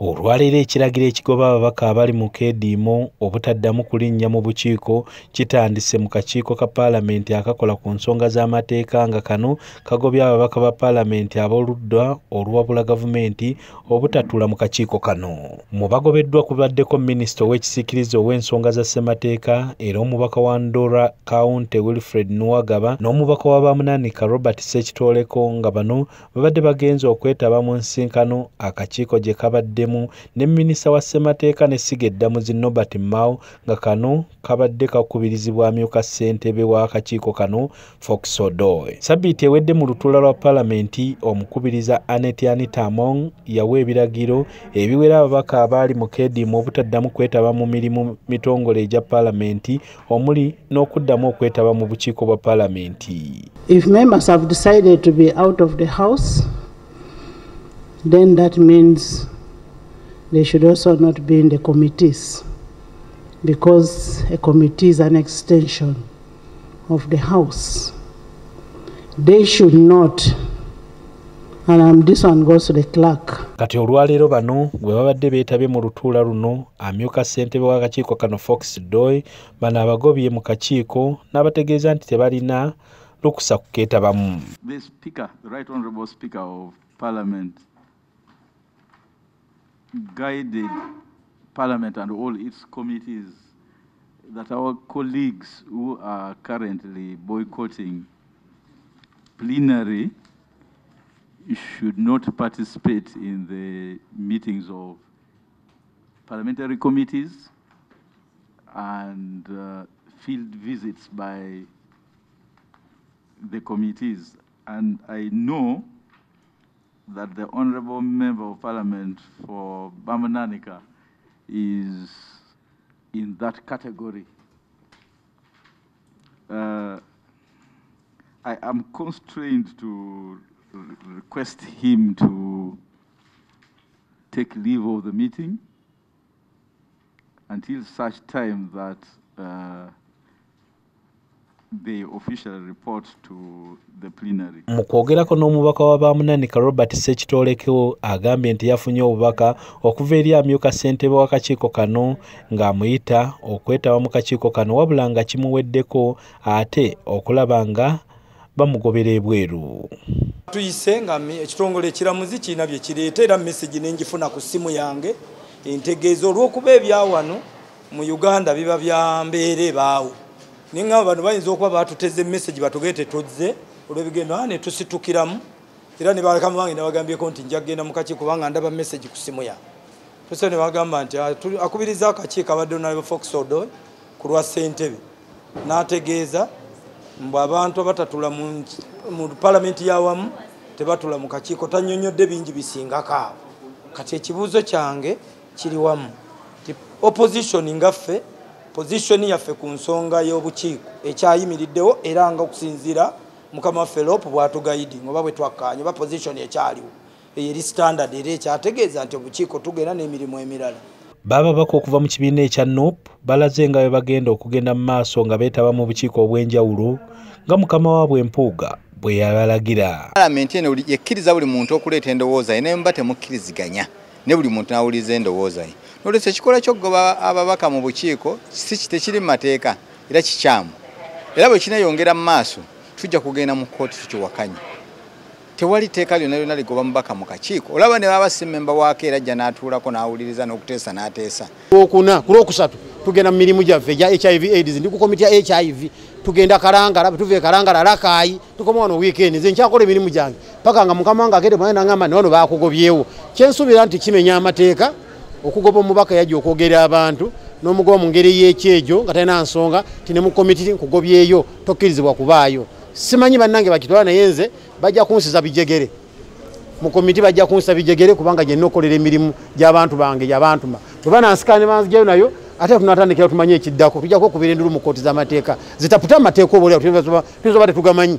olwaleero ekiragiro ekigoba ababaka abali mu keediimo obutaddamu kulinnya mu bukiiko kitandise mu kakiiko ka paalamenti akakola ku nsonga z'amateeka nga kano kagobye ababaka ba paalamenti ab'oludda oluwabula gavumenti obutatuula mu kakiiko kano. Mu bagobeddwa kubaddeko minisita ow'ekisiikirize ow'ensonga za ssemateeka era omubaka wa ndora kawunti wilfred nuwagaba n'omubaka wa bamunanika robert sekitoleko nga bano babadde bagenze okwetaba mu nsinkano akakiiko gye kabadde mu ne minisita wa ssemateeka ne siga eddamuzi nobert mao nga kano kabadde kakubirizibwa amyuka ssentebe w'akakiiko kano fox odoy sabbiiti ewedde mu lutuula lwa paalamenti omukubiriza anet anitamong yawa ebiragiro ebiwera ababaka abaali mu keedimu obutaddamu kwetaba mu mirimu mitongole egya paalamenti omuli n'okuddamu okwetaba mu bukiiko bwa paalamenti. If members have decided to be out of the house then that means they should also not be in the committees because a committee is an extension of the house. They should not, and um, this one goes to the clerk. kati olwaleero bano bwe babadde beetabye mu lutuula luno amyuka ssentebe w'akakiiko kano fox doy bano abagobye mu kakiiko n'abategeeza nti tebalina lukusa kukeetabamu Guided Parliament and all its committees that our colleagues who are currently boycotting plenary should not participate in the meetings of parliamentary committees and uh, field visits by the committees. And I know that the Honorable Member of Parliament for Bamananika is in that category. Uh, I am constrained to re- request him to take leave of the meeting until such time that uh, mu kwogerako n'omubaka wa bamunanika robert sekitoleko agambye nti yafunye obubaka okuva eri amyuka ssentebe w'akakiiko kano ng'amuyita okwetaba mu kakiiko kano wabula nga kimuweddeko ate okulaba nga bamugobera ebweru. Tuyise nga ekitongole ekiramuzi kirina bye kireeta era mesagi nengifuna ku ssimu yange entegeeza olw'okuba ebyawano mu uganda biba bya mbeere baawo nengamba bano bayinza okuba batuteze mesagi batugee tetuzze olw'ebigendo a netusitukiramu era nebalekamu bange nebagambyeko nti nja kgenda mu kakiiko kubanga ndaba mesagi ku ssimu yange tuso ne bagamba nti "Ah, akubiriza akakiiko abadde onalbe fox odoy ku lwa ssentebe. N'ategeeza mbu abantu abatatula mu palamenti yawamu tebatula mu kakiiko tanyonyodde bingi bisingako awo. Kati ekibuuzo kyange kiri wamu. Ti opposition ngaffe positioni yaffe ku nsonga y'obukiiko ekyayimiriddewo era nga okusinziira mukama waffe lopu bwatugayidi oba bwe twakkanye oba position ekyaliwo eyo eri standard era ekyategeeza nti obukiiko tugenda n'emirimu emirala. Baababaka okuva mu kibiina ekya nop balaze nga bwe bagenda okugenda mu maaso nga beetaba mu bukiiko obw'enjawulo nga mukama waabwe empuuga bwe yabalagira. Palamenti eno buli- yekkiriza buli muntu okuleeta endowooza ye naye muba temukkiriziganya ne buli muntu n'awuliriza endowooza ye nolwekyo ekikola ky'okugoba ababaka mu bukiiko si ki- tekiri mu mateeka era kikyamu. Era bwe kinayongera mu maaso tujja kugenda mu kkooti tukiwakanye tewali tteeka lyonna lyonna ligoba mubaka mu kakiiko. Olaba ne baba si memba waako era ajja n'atuulako n'awuliriza n'okuteesa n'ateesa. Okuna ku lwokusatu tugenda mu mirimu gyaffe egya hiv aids ndi ku komiti ya hiv tugenda kalangala bwe tuva e kalangala lakayi tukoma wano wiikendi nze nkyakola emirimu gyange. Paka nga mukama wange agende mwana nangamba ne wano bakugobyewo kyensuubira nti kimenya amateeka okugoba omubaka yajja okwogera abantu n'omugoba mu ngeri y'ekyejo nga talina nsonga ti ne mu komiti nkugobyeyo tokkirizibwa kubaayo. Simanyi bannange bakitwala naye nze bajja kunsiza bijegere. Mu komiti bajja kunsa bijegere kubanga gyenna okolera emirimu gy'abantu bange gyabantuma bwe banansika ne banzijayo nayo ate tunatandikira tumanye ekiddako tujjako okubira endulu mu kooti z'amateeka. Zitaputa mu mateeka oba olyawo tuyinza oba tetugamanyi